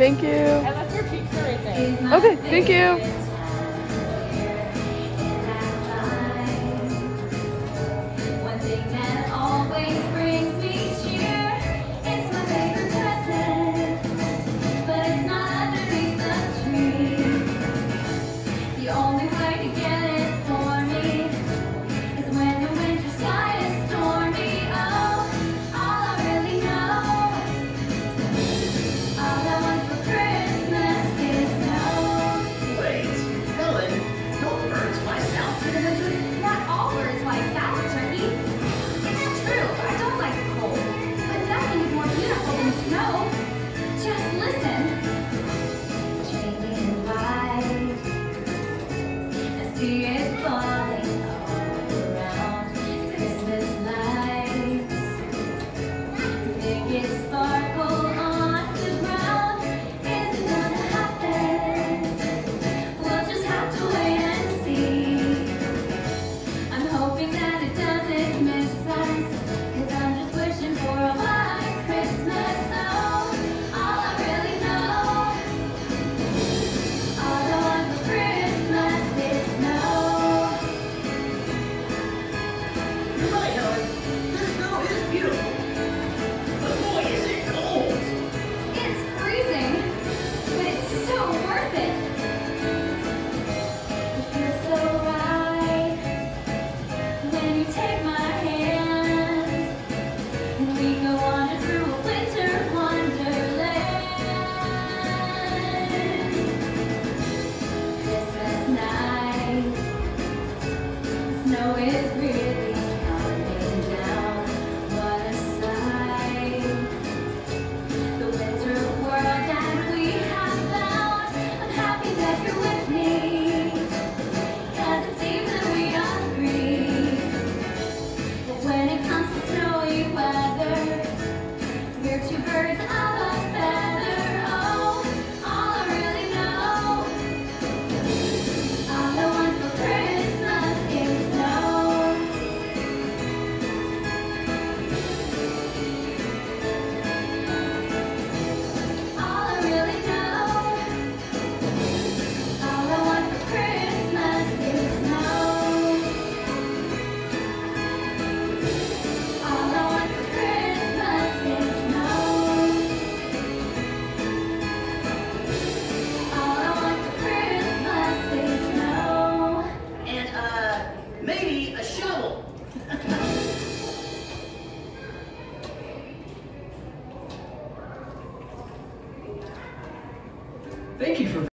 Thank you. I left your pizza right there. Okay, thank you. empty quit. Thank you for